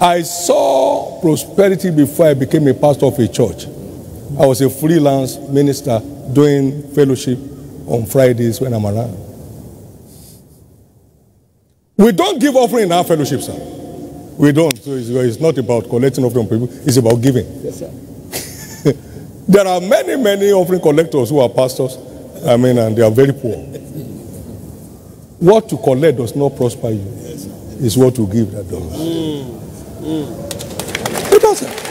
I saw prosperity before I became a pastor of a church. I was a freelance minister doing fellowship on Fridays when I'm around. We don't give offering in our fellowship, sir. We don't. So it's, it's not about collecting offering from people, it's about giving. Yes, sir. There are many, many offering collectors who are pastors, I mean, and they are very poor. What to collect does not prosper you. It's what to give that does. It doesn't.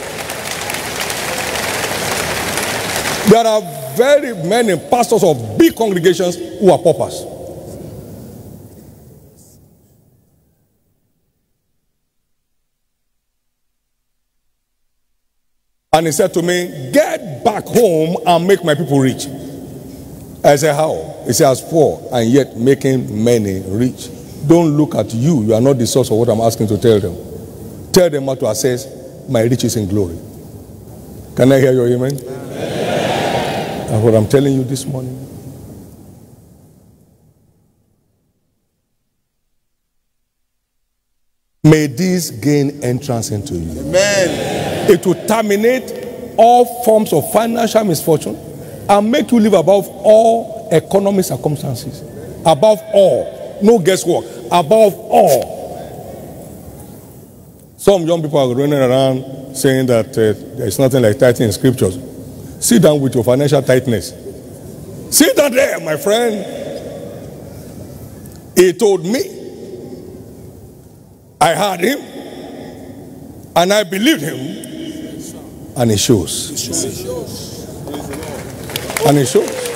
There are very many pastors of big congregations who are paupers. And he said to me, Get back home and make my people rich. I said, How? He said, As poor and yet making many rich. Don't look at you. You are not the source of what I'm asking to tell them. Tell them how to assess my riches in glory. Can I hear your amen? That's what I'm telling you this morning. May this gain entrance into you. Amen. It will terminate all forms of financial misfortune and make you live above all economic circumstances. Above all. No guesswork. Above all. Some young people are running around saying that uh, there's nothing like tithing in scriptures. Sit down with your financial tightness. Sit down there, my friend. He told me. I heard him. And I believed him. And it shows. And it shows.